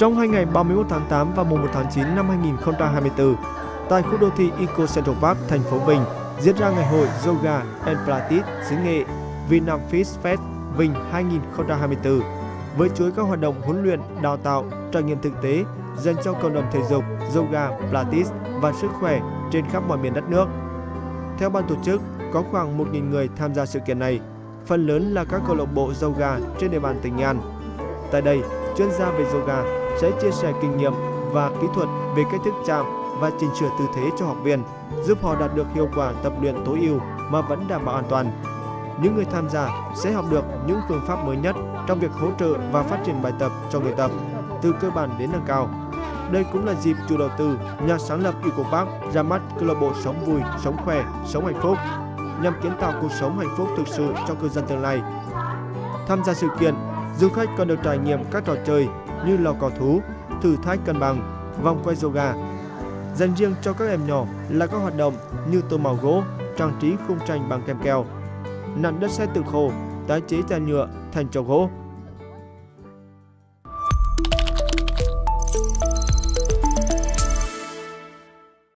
Trong hai ngày 31 tháng 8 và mùng 1 tháng 9 năm 2024, tại khu đô thị Eco Central Park, thành phố Vinh, diễn ra ngày hội Yoga and Pilates xứ nghệ Vietnam Fit Fest Vinh 2024 với chuỗi các hoạt động huấn luyện, đào tạo, trải nghiệm thực tế dành cho cộng đồng thể dục, yoga, Pilates và sức khỏe trên khắp mọi miền đất nước. Theo ban tổ chức, có khoảng 1.000 người tham gia sự kiện này, phần lớn là các câu lạc bộ yoga trên địa bàn tỉnh An. Tại đây, chuyên gia về yoga sẽ chia sẻ kinh nghiệm và kỹ thuật về cách thức chạm và chỉnh sửa tư thế cho học viên, giúp họ đạt được hiệu quả tập luyện tối ưu mà vẫn đảm bảo an toàn. Những người tham gia sẽ học được những phương pháp mới nhất trong việc hỗ trợ và phát triển bài tập cho người tập, từ cơ bản đến nâng cao. Đây cũng là dịp chủ đầu tư, nhà sáng lập Eco Park ra mắt câu lạc bộ sống vui, sống khỏe, sống hạnh phúc nhằm kiến tạo cuộc sống hạnh phúc thực sự cho cư dân tương lai. Tham gia sự kiện, du khách còn được trải nghiệm các trò chơi như lò cò thú, thử thách cân bằng, vòng quay yoga. Dành riêng cho các em nhỏ là các hoạt động như tô màu gỗ, trang trí khung tranh bằng kem keo, nặn đất sét tự khô, tái chế chai nhựa thành chậu gỗ,